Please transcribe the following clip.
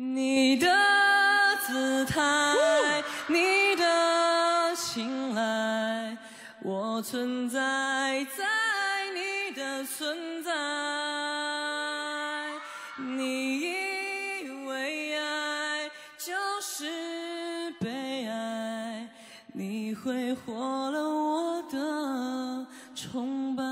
你的姿态你的青睐我存在在你的存在你以为爱就是被爱你挥霍了我的崇拜。